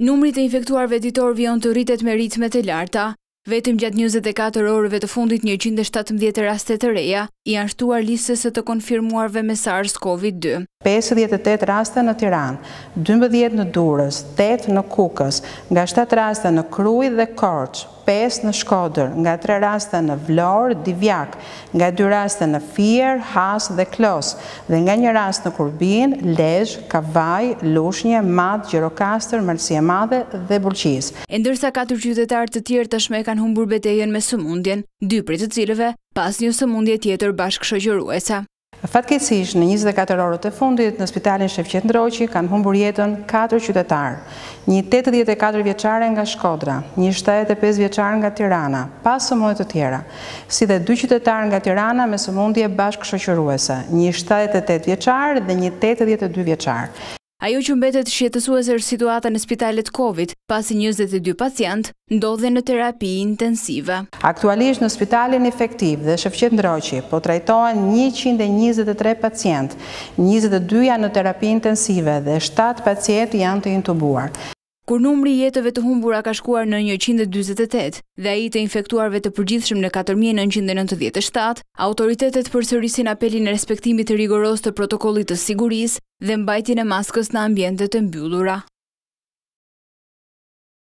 Numri i të infektuarve ditor vijon të rritet me ritme të larta. Vetëm gjatë 24 orëve të fundit 117 raste të reja i janë shtuar listës së të konfirmuarve me SARS-CoV-2. Pesëdhjetë e tetë raste në Tiranë, dymbëdhjetë në Durrës, tetë në Kukës, nga shtatë raste në Krujë dhe Korçë. pesë në Shkodër, nga tre raste në Vlorë, Divjakë, nga dy raste në Fier, Has dhe Klos, dhe nga një rast në Kurbin, Lezhë, Kavajë, Lushnje, Mat, Gjirokastër, Malësi e Madhe dhe Bulqizë. E ndërsa katër qytetarë të tjerë tashmë e kanë humbur betejën me sëmundjen, dy prej të cilëve pa asnjë sëmundje tjetër bashkëshoqëruese. Fatkeqësisht, në njëzet e katër orët e fundit, në spitalin Shefqet Ndroqi kanë humbur jetën katër qytetarë, një tetëdhjetë e katër vjeçare nga Shkodra, një shtatëdhjetë e pesë vjeçar nga Tirana, pa sëmundje të tjera, si dhe dy qytetarë nga Tirana me sëmundje bashkëshoqëruese, një shtatëdhjetë e tetë vjeçar dhe një tetëdhjetë e dy vjeçar. Ajo që mbetet shqetësuese është situata në spitalet Covid, pasi njëzet e dy pacientë ndodhen në terapi intensive. Aktualisht në spitalin Infektiv dhe Shefqet Ndroqi po trajtohen njëqind e njëzet e tre pacientë, njëzet e dy janë në terapi intensive dhe shtatë pacientë janë të intubuar. Kur numri i jetëve të humbura ka shkuar në njëqind e dyzet e tetë dhe ai i të infektuarve të përgjithshëm në katër mijë e nëntëqind e nëntëdhjetë e shtatë, autoritetet përsërisin apelin e respektimit rigoroz të protokollit të sigurisë dhe mbajtjen e maskës në ambientet e mbyllura.